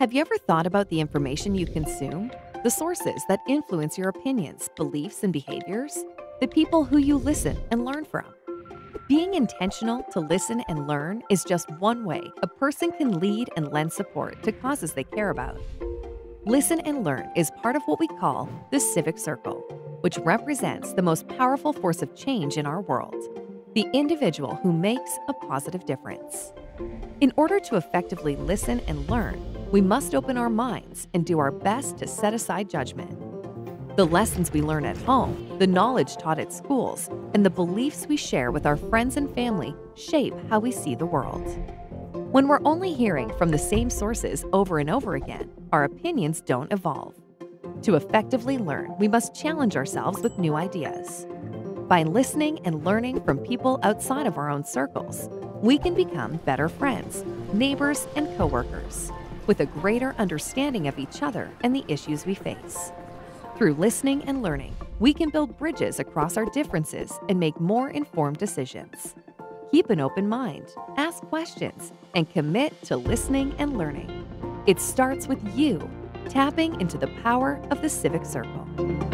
Have you ever thought about the information you consume? The sources that influence your opinions, beliefs, and behaviors? The people who you listen and learn from? Being intentional to listen and learn is just one way a person can lead and lend support to causes they care about. Listen and Learn is part of what we call the Civic Circle, which represents the most powerful force of change in our world the individual who makes a positive difference. In order to effectively listen and learn, we must open our minds and do our best to set aside judgment. The lessons we learn at home, the knowledge taught at schools, and the beliefs we share with our friends and family shape how we see the world. When we're only hearing from the same sources over and over again, our opinions don't evolve. To effectively learn, we must challenge ourselves with new ideas. By listening and learning from people outside of our own circles, we can become better friends, neighbors, and coworkers with a greater understanding of each other and the issues we face. Through listening and learning, we can build bridges across our differences and make more informed decisions. Keep an open mind, ask questions, and commit to listening and learning. It starts with you tapping into the power of the Civic Circle.